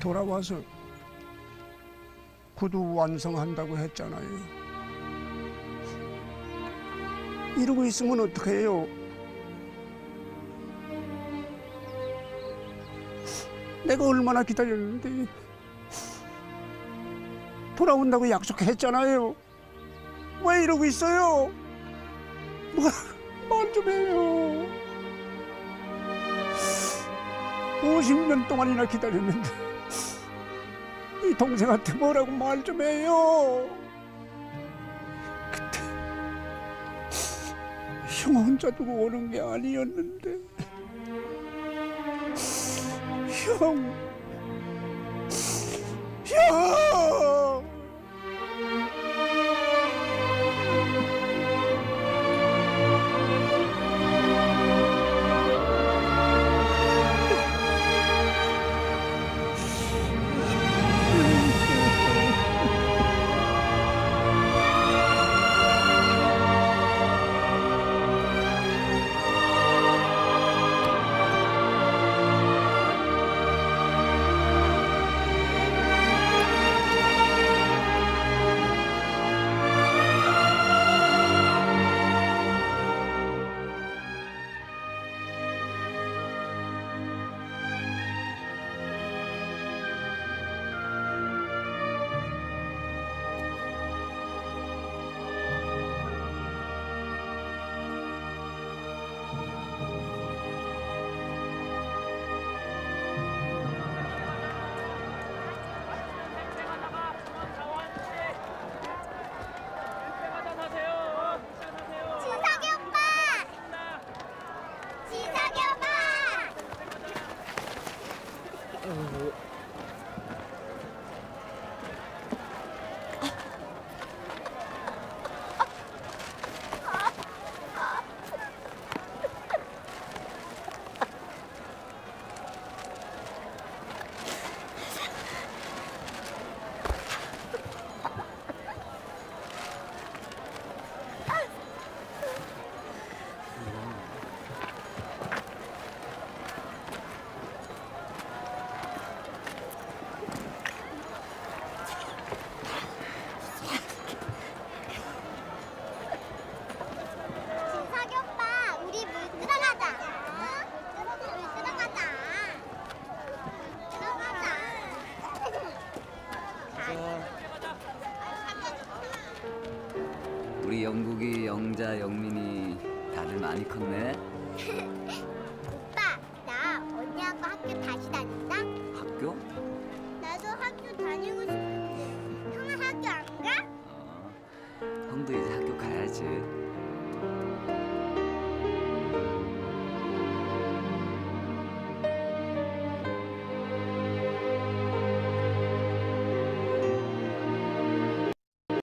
돌아와서 구두 완성한다고 했잖아요. 이러고 있으면 어떡해요? 내가 얼마나 기다렸는데 돌아온다고 약속했잖아요. 왜 이러고 있어요? 말좀 해요. 50년 동안이나 기다렸는데 이 동생한테 뭐라고 말 좀 해요. 그때 형 혼자 두고 오는 게 아니었는데 형, 형. 진석이 오빠! 진석이 오빠, 우리 물 들어가자. 물 들어가자. 우리 영국이 영자 영민이 다들 많이 컸네